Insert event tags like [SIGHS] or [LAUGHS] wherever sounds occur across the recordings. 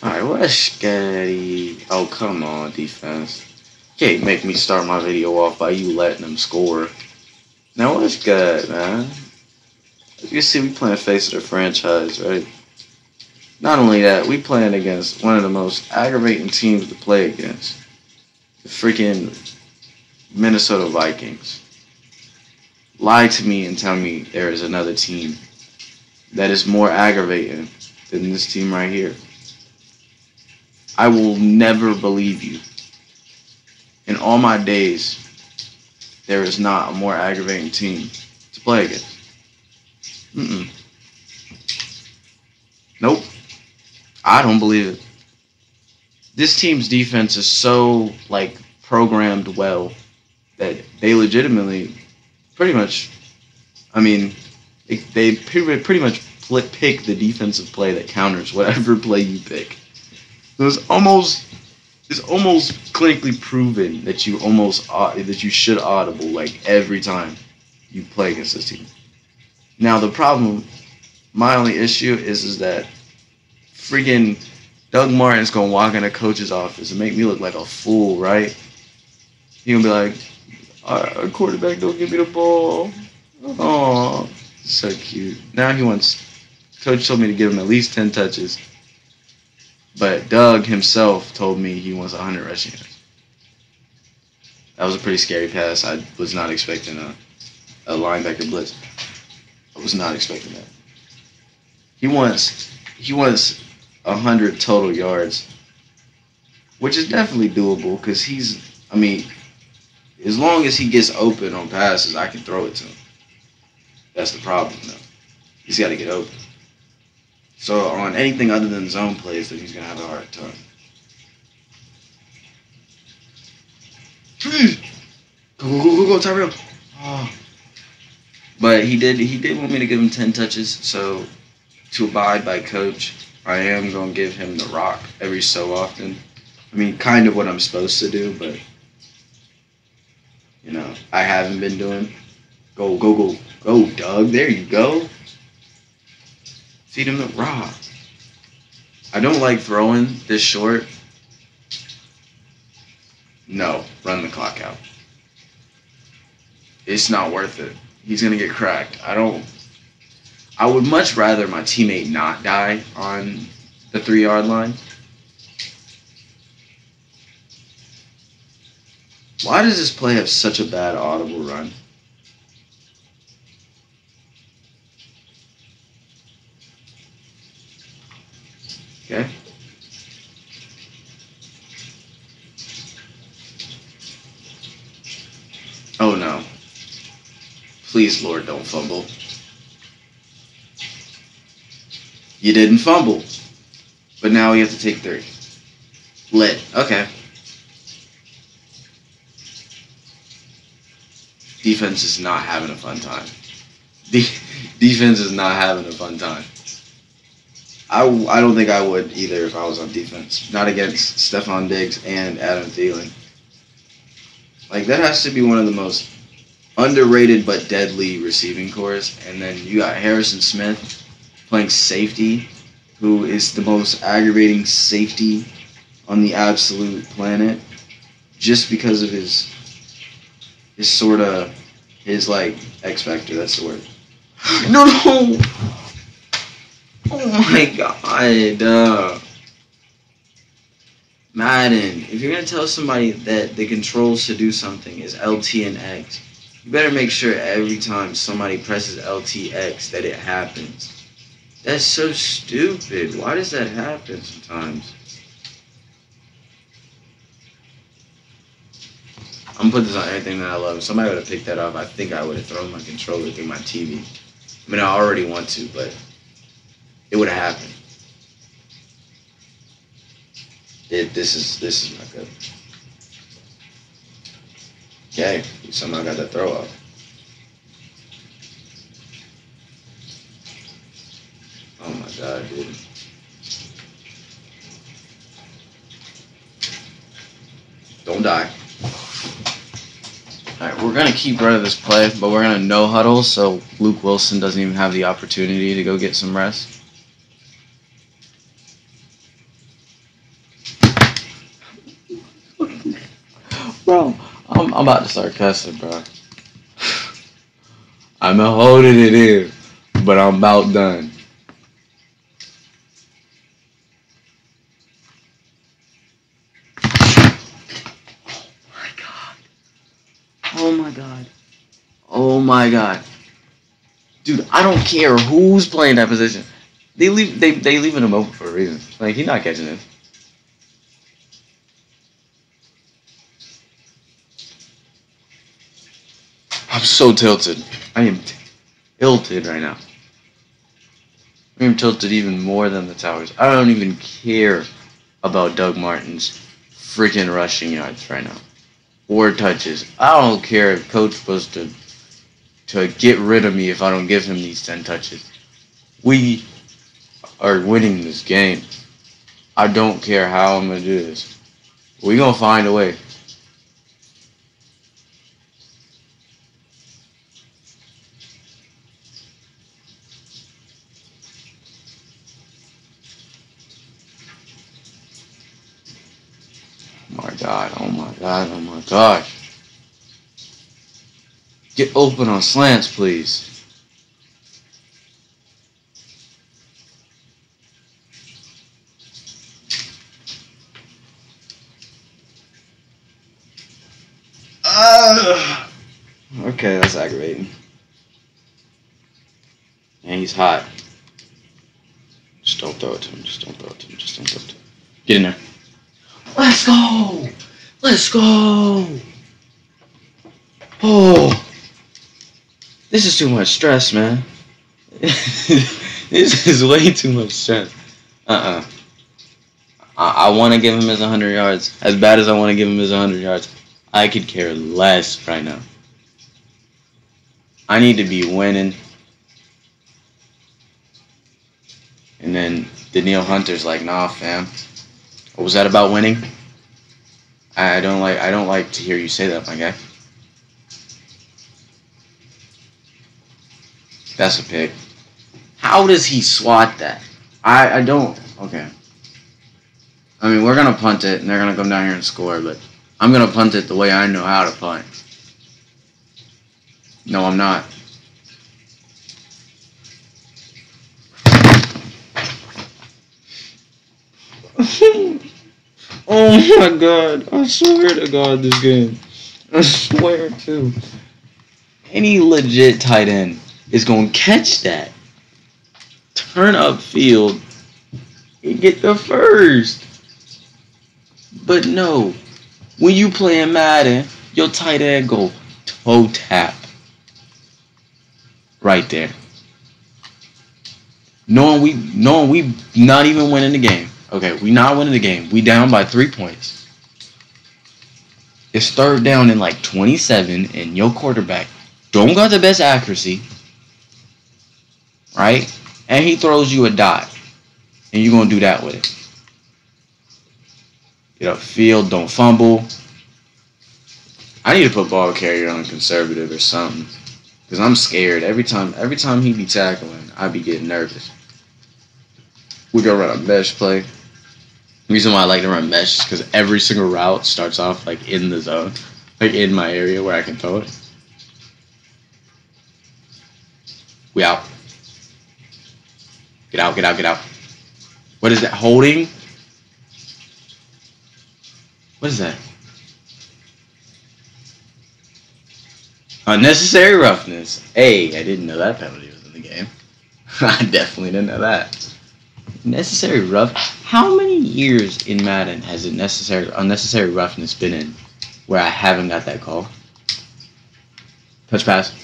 Alright, what's Scotty? Oh, come on, defense. Can't make me start my video off by you letting them score. Now, what's good, man? You see, we playing face of the franchise, right? Not only that, we playing against one of the most aggravating teams to play against. The freaking Minnesota Vikings. Lie to me and tell me there is another team that is more aggravating than this team right here. I will never believe you. In all my days, there is not a more aggravating team to play against. Mm-mm. Nope. I don't believe it. This team's defense is so like programmed well that they legitimately, pretty much, I mean, they, they pretty much pick the defensive play that counters whatever [LAUGHS] play you pick. So it's almost it's almost clinically proven that you almost au- that you should audible like every time you play against this team. Now the problem, my only issue is is that freaking Doug Martin's gonna walk in a coach's office and make me look like a fool, right? He gonna be like, "Our quarterback don't give me the ball." Oh, so cute. Now he wants. Coach told me to give him at least ten touches, but Doug himself told me he wants 100 rushing yards. That was a pretty scary pass. I was not expecting a, a linebacker blitz. I was not expecting that. He wants he wants 100 total yards, which is definitely doable because he's. I mean, as long as he gets open on passes, I can throw it to him. That's the problem, though. He's got to get open. So on anything other than zone plays, then he's gonna have a hard time. Hmm. Go go go go go Tyrell. Oh. But he did he did want me to give him ten touches. So to abide by coach, I am gonna give him the rock every so often. I mean, kind of what I'm supposed to do, but you know I haven't been doing. Go go go go, Doug. There you go. Feed him the rock. I don't like throwing this short. No, run the clock out. It's not worth it. He's gonna get cracked. I don't. I would much rather my teammate not die on the three yard line. Why does this play have such a bad audible run? Okay. Oh no. Please, Lord, don't fumble. You didn't fumble. But now we have to take three. Lit. Okay. Defense is not having a fun time. De- [LAUGHS] defense is not having a fun time. I, I don't think I would either if I was on defense. Not against Stefon Diggs and Adam Thielen. Like, that has to be one of the most underrated but deadly receiving cores. And then you got Harrison Smith playing safety, who is the most aggravating safety on the absolute planet, just because of his his sort of his like X factor. That's the word. [LAUGHS] No, no. Oh my god. Uh, Madden, if you're gonna tell somebody that the controls to do something is LT and X, you better make sure every time somebody presses LTX that it happens. That's so stupid. Why does that happen sometimes? I'm gonna put this on everything that I love. If somebody would have picked that up, I think I would have thrown my controller through my TV. I mean, I already want to, but it would have happened. It, this is this is not good. Okay, somehow got that throw up. Oh my god, dude. Don't die. Alright, we're gonna keep running this play, but we're gonna no huddle so Luke Willson doesn't even have the opportunity to go get some rest. I'm, about to start cussing, bro. I'm holding it in, but I'm about done. Oh my god. Oh my god. Oh my god. Dude, I don't care who's playing that position. They leave they they leaving him open for a reason. Like he's not catching it. So tilted. I am tilted right now. I am tilted even more than the towers. I don't even care about Doug Martin's freaking rushing yards right now. Or touches. I don't care if coach supposed to to get rid of me if I don't give him these ten touches. We are winning this game. I don't care how I'm gonna do this. We gonna find a way. my god, oh my god, oh my gosh. Get open on slants, please. Uh, okay, that's aggravating. And he's hot. Just don't throw it to him. Just don't throw it to him. Just don't throw it to him. Get in there. Let's go! Let's go! Oh, this is too much stress, man. [LAUGHS] this is way too much stress. Uh-uh. I, I want to give him his 100 yards. As bad as I want to give him his 100 yards, I could care less right now. I need to be winning. And then Danielle Hunter's like, nah, fam. What was that about winning? I don't like I don't like to hear you say that, my guy. That's a pick. How does he swat that? I, I don't okay. I mean we're gonna punt it and they're gonna come down here and score, but I'm gonna punt it the way I know how to punt. No, I'm not. oh my god. I swear to God this game. I swear to. Any legit tight end is gonna catch that. Turn up field and get the first. But no. When you play in Madden, your tight end go toe tap. Right there. Knowing we knowing we not even winning the game. Okay, we not winning the game. We down by three points. It's third down in like 27, and your quarterback don't got the best accuracy, right? And he throws you a dot, and you're gonna do that with it. Get up field, don't fumble. I need to put ball carrier on conservative or something, cause I'm scared every time. Every time he be tackling, I be getting nervous. We gonna run a mesh play. Reason why I like to run mesh is because every single route starts off like in the zone, like in my area where I can throw it. We out. Get out, get out, get out. What is that? Holding? What is that? Unnecessary roughness. Hey, I didn't know that penalty was in the game. [LAUGHS] I definitely didn't know that. Necessary rough. How many years in Madden has it necessary unnecessary roughness been in where I haven't got that call? Touch pass.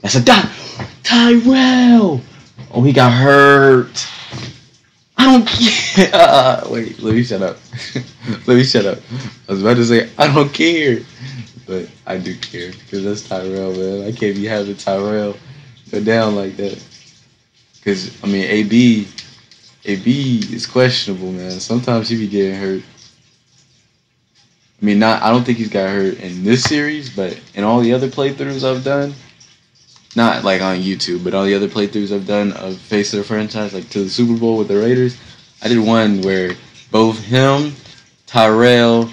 That's a dot. Tyrell. Oh, he got hurt. I don't care. [LAUGHS] Uh, wait, let me shut up. [LAUGHS] let me shut up. I was about to say I don't care, but I do care because that's Tyrell, man. I can't be having Tyrell go down like that. Because I mean, AB, AB is questionable, man. Sometimes he be getting hurt. I mean, not. I don't think he's got hurt in this series, but in all the other playthroughs I've done, not like on YouTube, but all the other playthroughs I've done of Face of the Franchise, like to the Super Bowl with the Raiders, I did one where both him, Tyrell,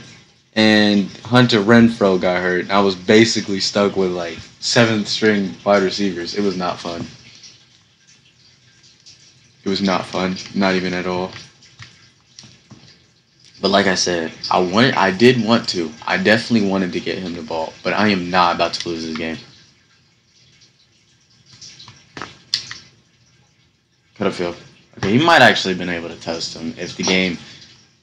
and Hunter Renfrow got hurt. I was basically stuck with like seventh string wide receivers. It was not fun. It was not fun, not even at all. But like I said, I wanted, I did want to. I definitely wanted to get him the ball, but I am not about to lose this game. Cut a field. Okay, he might actually been able to test him if the game,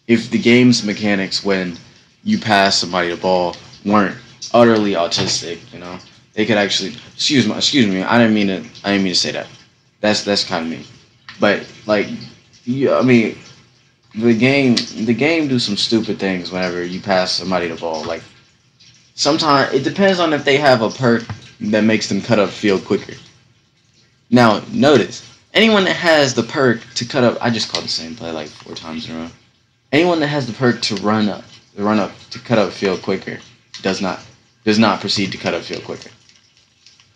if the game's mechanics when you pass somebody the ball weren't utterly autistic. You know, they could actually. Excuse me. Excuse me. I didn't mean to. I didn't mean to say that. That's that's kind of mean. But like, yeah, I mean, the game the game do some stupid things whenever you pass somebody the ball. Like, sometimes it depends on if they have a perk that makes them cut up field quicker. Now, notice anyone that has the perk to cut up. I just called the same play like four times in a row. Anyone that has the perk to run up, run up to cut up field quicker, does not does not proceed to cut up field quicker.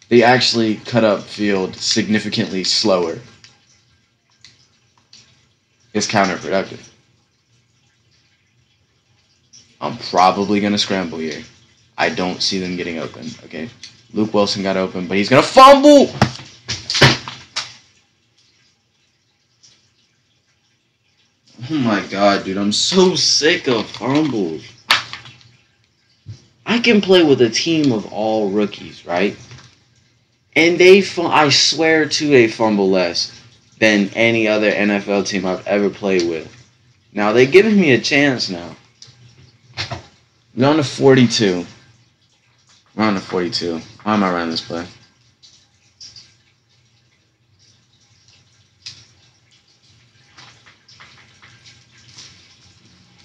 They actually cut up field significantly slower. It's counterproductive. I'm probably gonna scramble here. I don't see them getting open. Okay, Luke Willson got open, but he's gonna fumble. Oh my god, dude, I'm so sick of fumbles. I can play with a team of all rookies, right? And they, I swear to a fumble less than any other NFL team I've ever played with. Now they're giving me a chance now. We're to 42. We're to 42. Why am I running this play?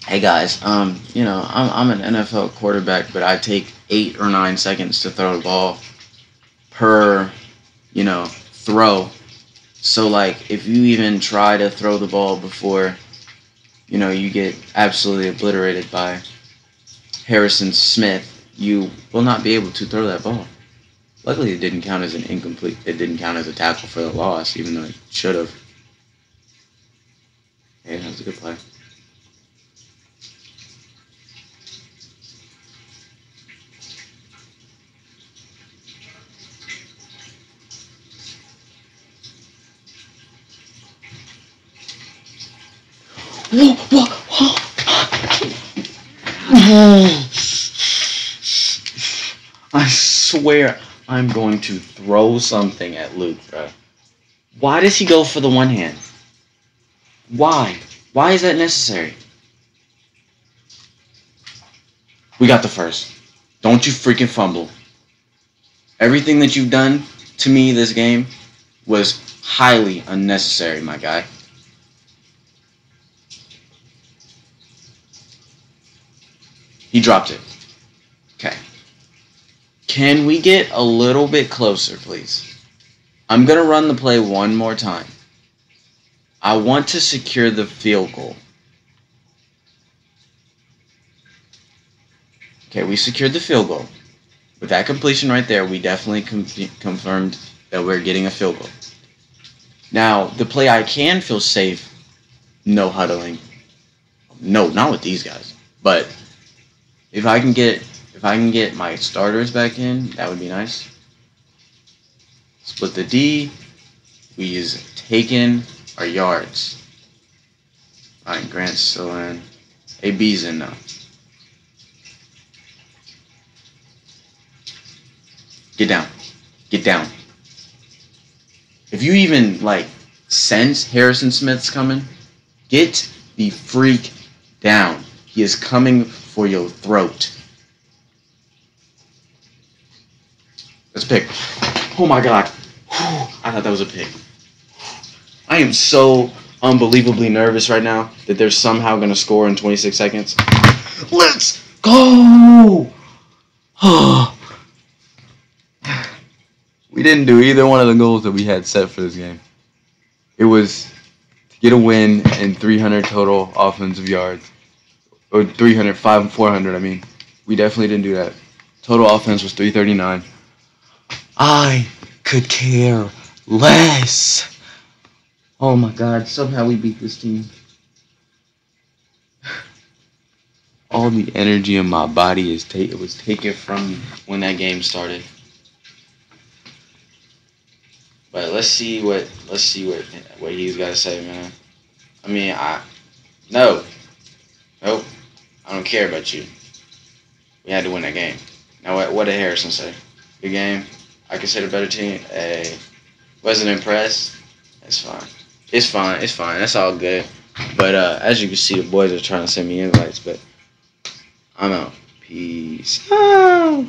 Hey guys, um, you know, I'm, I'm an NFL quarterback, but I take eight or nine seconds to throw the ball per, you know, throw. So, like, if you even try to throw the ball before, you know, you get absolutely obliterated by Harrison Smith, you will not be able to throw that ball. Luckily, it didn't count as an incomplete. It didn't count as a tackle for the loss, even though it should have. Hey, that was a good play. Whoa, whoa, whoa. I swear I'm going to throw something at Luke, bro. Why does he go for the one hand? Why? Why is that necessary? We got the first. Don't you freaking fumble. Everything that you've done to me this game was highly unnecessary, my guy. He dropped it. Okay. Can we get a little bit closer, please? I'm going to run the play one more time. I want to secure the field goal. Okay, we secured the field goal. With that completion right there, we definitely confirmed that we're getting a field goal. Now, the play I can feel safe, no huddling. No, not with these guys. But if I can get if I can get my starters back in, that would be nice. Split the D. We use taken our yards. Alright, Grant's still in. AB's in now. Get down. Get down. If you even like sense Harrison Smith's coming, get the freak down. He is coming for your throat. Let's pick. Oh my god. I thought that was a pig. I am so unbelievably nervous right now that they're somehow going to score in 26 seconds. Let's go! [SIGHS] we didn't do either one of the goals that we had set for this game. It was to get a win and 300 total offensive yards or 300, 5, 400. I mean, we definitely didn't do that. Total offense was 339. I could care less. Oh my God! Somehow we beat this team. [SIGHS] All the energy in my body is ta- it was taken from me when that game started. But let's see what let's see what what he's got to say, man. I mean, I no, nope. I don't care about you. We had to win that game. Now, what, what did Harrison say? Good game. I consider a better team. Hey, wasn't impressed. It's fine. It's fine. It's fine. That's all good. But uh, as you can see, the boys are trying to send me invites, but I'm out. Peace out.